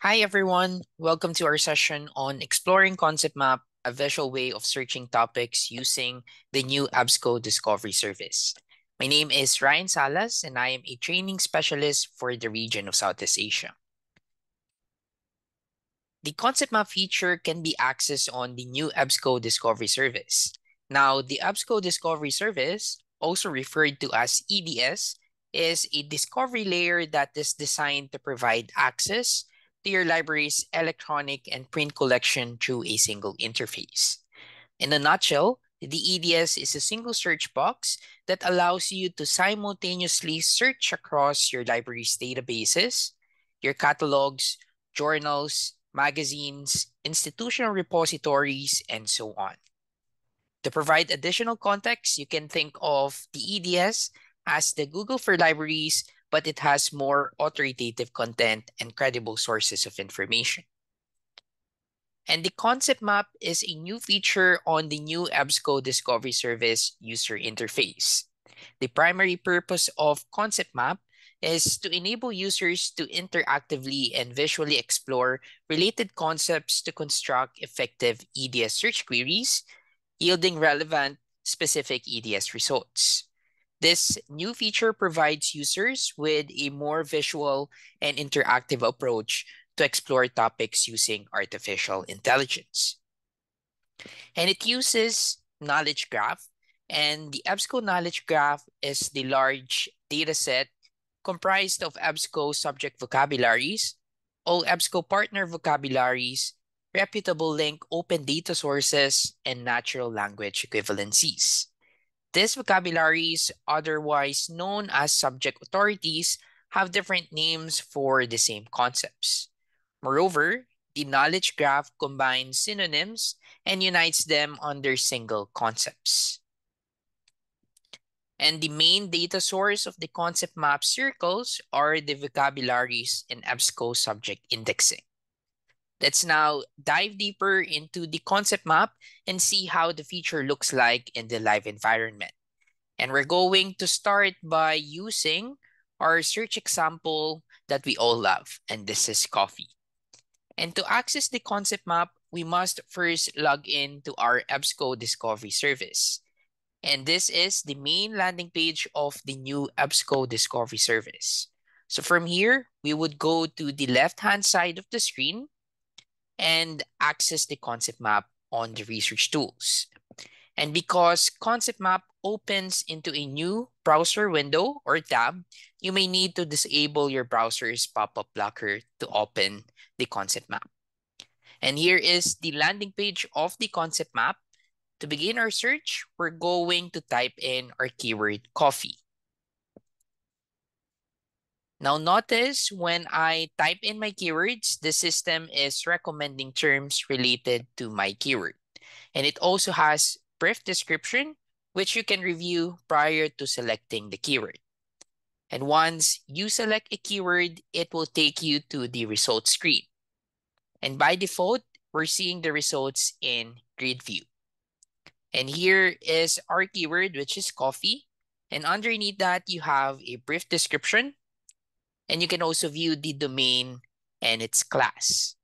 Hi, everyone. Welcome to our session on Exploring Concept Map, a visual way of searching topics using the new EBSCO Discovery Service. My name is Ryan Salas, and I am a training specialist for the region of Southeast Asia. The concept map feature can be accessed on the new EBSCO Discovery Service. Now, the EBSCO Discovery Service, also referred to as EDS, is a discovery layer that is designed to provide access to your library's electronic and print collection through a single interface. In a nutshell, the EDS is a single search box that allows you to simultaneously search across your library's databases, your catalogs, journals, magazines, institutional repositories, and so on. To provide additional context, you can think of the EDS as the Google for libraries, but it has more authoritative content and credible sources of information. And the concept map is a new feature on the new EBSCO Discovery Service user interface. The primary purpose of concept map is to enable users to interactively and visually explore related concepts to construct effective EDS search queries, yielding relevant specific EDS results. This new feature provides users with a more visual and interactive approach to explore topics using artificial intelligence. And it uses Knowledge Graph, and the EBSCO Knowledge Graph is the large dataset comprised of EBSCO subject vocabularies, all EBSCO partner vocabularies, reputable link open data sources, and natural language equivalencies. These vocabularies, otherwise known as subject authorities, have different names for the same concepts. Moreover, the knowledge graph combines synonyms and unites them under single concepts. And the main data source of the concept map circles are the vocabularies in EBSCO subject indexing. Let's now dive deeper into the concept map and see how the feature looks like in the live environment. And we're going to start by using our search example that we all love, and this is coffee. And to access the concept map, we must first log in to our EBSCO Discovery Service. And this is the main landing page of the new EBSCO Discovery Service. So from here, we would go to the left-hand side of the screen and access the concept map on the research tools. And because concept map opens into a new browser window or tab, you may need to disable your browser's pop-up blocker to open the concept map. And here is the landing page of the concept map. To begin our search, we're going to type in our keyword coffee. Now notice when I type in my keywords, the system is recommending terms related to my keyword. And it also has brief description, which you can review prior to selecting the keyword. And once you select a keyword, it will take you to the results screen. And by default, we're seeing the results in grid view. And here is our keyword, which is coffee. And underneath that, you have a brief description. And you can also view the domain and its class.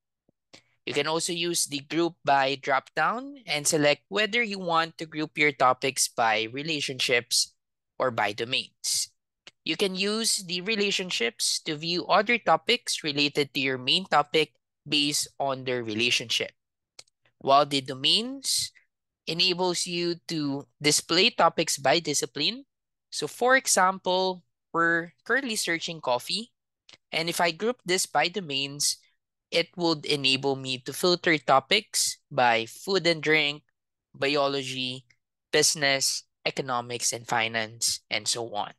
You can also use the group by dropdown and select whether you want to group your topics by relationships or by domains. You can use the relationships to view other topics related to your main topic based on their relationship. While the domains enables you to display topics by discipline. So for example, we're currently searching coffee. And if I group this by domains, it would enable me to filter topics by food and drink, biology, business, economics and finance, and so on.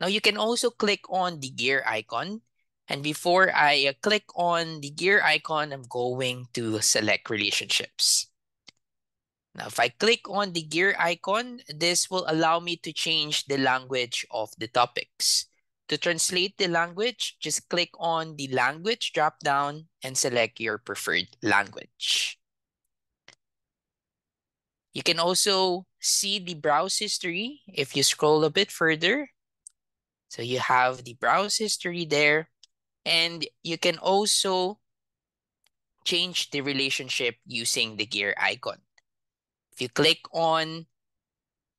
Now you can also click on the gear icon. And before I uh, click on the gear icon, I'm going to select relationships. Now, if I click on the gear icon, this will allow me to change the language of the topics. To translate the language, just click on the language drop-down and select your preferred language. You can also see the browse history if you scroll a bit further. So you have the browse history there. And you can also change the relationship using the gear icon. If you click on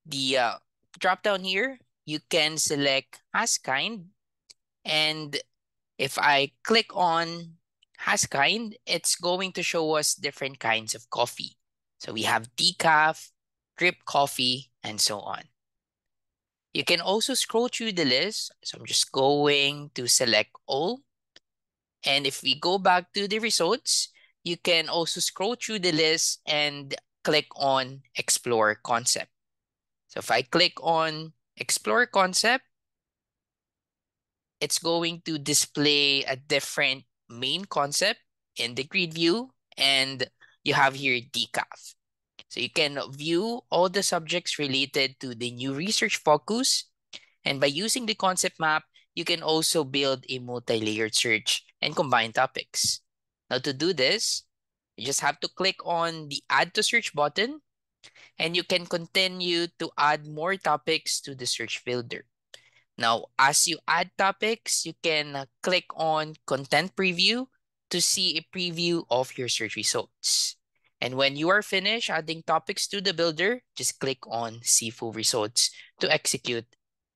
the uh, drop down here, you can select as kind. And if I click on has kind, it's going to show us different kinds of coffee. So we have decaf, drip coffee, and so on. You can also scroll through the list. So I'm just going to select all. And if we go back to the results, you can also scroll through the list and click on explore concept. So if I click on explore concept, it's going to display a different main concept in the grid view and you have here decaf. So you can view all the subjects related to the new research focus. And by using the concept map, you can also build a multi-layered search and combine topics. Now to do this, you just have to click on the add to search button and you can continue to add more topics to the search builder. Now, as you add topics, you can uh, click on content preview to see a preview of your search results. And when you are finished adding topics to the builder, just click on see full results to execute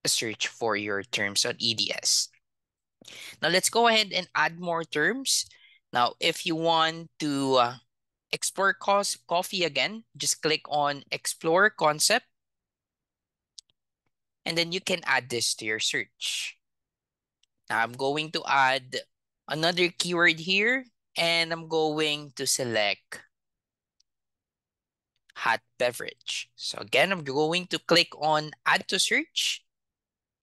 a search for your terms on EDS. Now let's go ahead and add more terms. Now, if you want to uh, explore Costa Coffee again, just click on explore concept and then you can add this to your search. Now I'm going to add another keyword here and I'm going to select hot beverage. So again, I'm going to click on add to search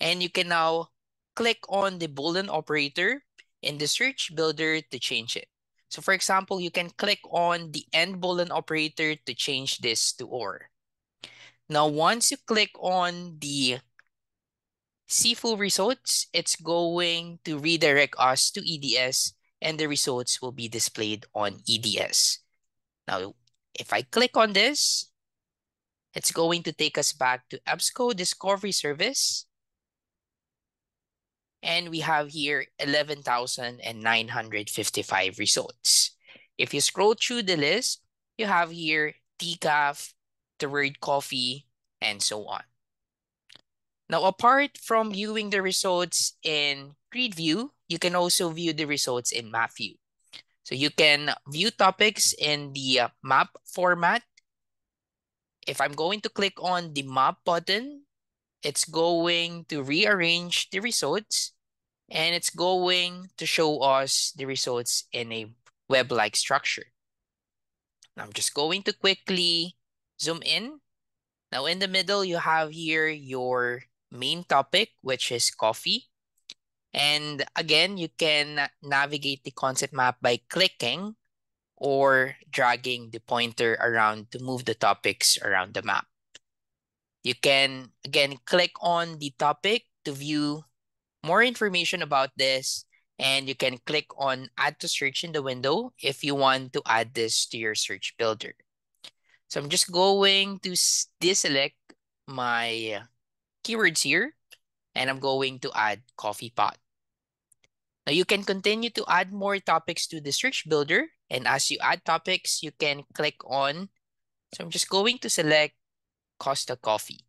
and you can now click on the boolean operator in the search builder to change it. So for example, you can click on the AND boolean operator to change this to or. Now, once you click on the see full results, it's going to redirect us to EDS and the results will be displayed on EDS. Now, if I click on this, it's going to take us back to EBSCO Discovery Service. And we have here 11,955 results. If you scroll through the list, you have here decaf, the word coffee, and so on. Now, apart from viewing the results in grid view, you can also view the results in map view. So you can view topics in the uh, map format. If I'm going to click on the map button, it's going to rearrange the results and it's going to show us the results in a web-like structure. I'm just going to quickly zoom in. Now in the middle, you have here your main topic, which is coffee. And again, you can navigate the concept map by clicking or dragging the pointer around to move the topics around the map. You can, again, click on the topic to view more information about this, and you can click on add to search in the window if you want to add this to your search builder. So I'm just going to deselect my keywords here, and I'm going to add coffee pot. Now you can continue to add more topics to the search builder. And as you add topics, you can click on, so I'm just going to select Costa Coffee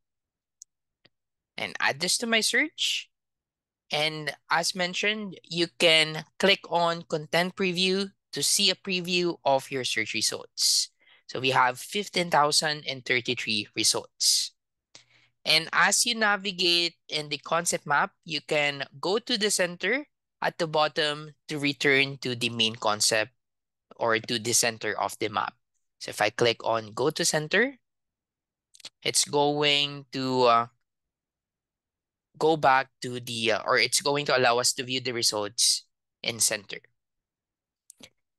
and add this to my search. And as mentioned, you can click on content preview to see a preview of your search results. So we have 15,033 results. And as you navigate in the concept map, you can go to the center at the bottom to return to the main concept or to the center of the map. So if I click on go to center, it's going to uh, go back to the, uh, or it's going to allow us to view the results in center.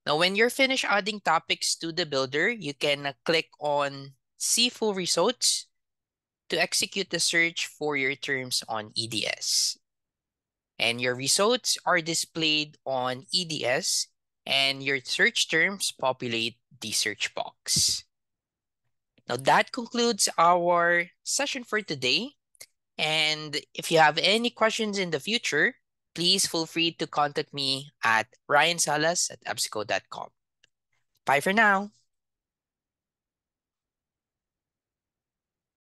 Now, when you're finished adding topics to the builder, you can uh, click on see full results to execute the search for your terms on EDS. And your results are displayed on EDS and your search terms populate the search box. Now that concludes our session for today. And if you have any questions in the future, please feel free to contact me at ryansalas at ebsco.com. Bye for now.